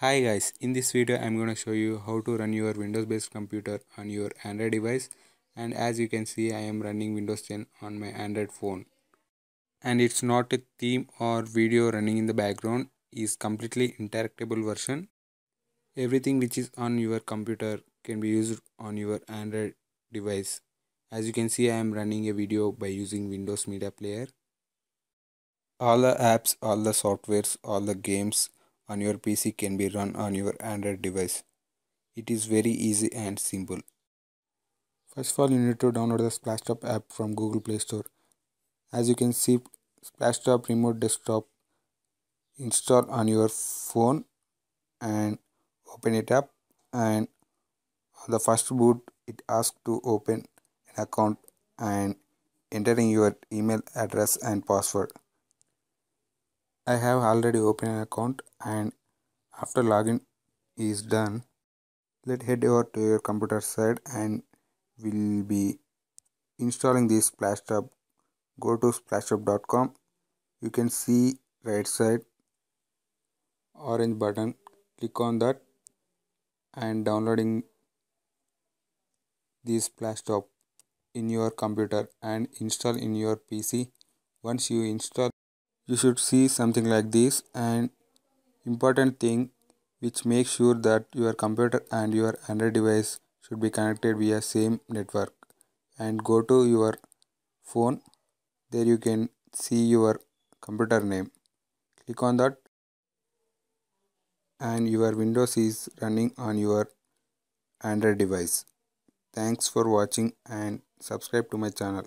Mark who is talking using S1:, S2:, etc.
S1: Hi guys, in this video I'm going to show you how to run your Windows based computer on your Android device and as you can see I am running Windows 10 on my Android phone. And it's not a theme or video running in the background is completely interactable version. Everything which is on your computer can be used on your Android device. As you can see I am running a video by using Windows Media Player. All the apps, all the softwares, all the games on your PC can be run on your Android device. It is very easy and simple. First of all, you need to download the Splashtop app from Google Play Store. As you can see, Splashtop Remote Desktop install on your phone and open it up and on the first boot it asks to open an account and entering your email address and password. I have already opened an account and after login is done let head over to your computer side and we'll be installing this splashtop go to splashtop.com you can see right side orange button click on that and downloading this splashtop in your computer and install in your pc once you install you should see something like this and important thing which makes sure that your computer and your android device should be connected via same network. And go to your phone. There you can see your computer name. Click on that. And your windows is running on your android device. Thanks for watching and subscribe to my channel